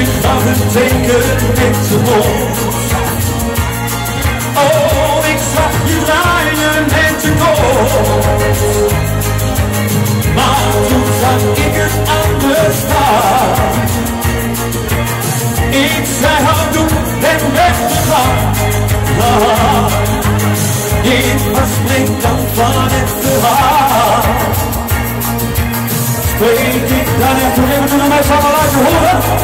Ik zag het teken met de mond. Oh, ik zag je draaien met je kool. Maar toen zag ik het anders staan. Ik zei houdoe en weggegaan. Ah, ik was niet dan van het verhaal. Weet ik dan het toen even naar mij zal laten horen?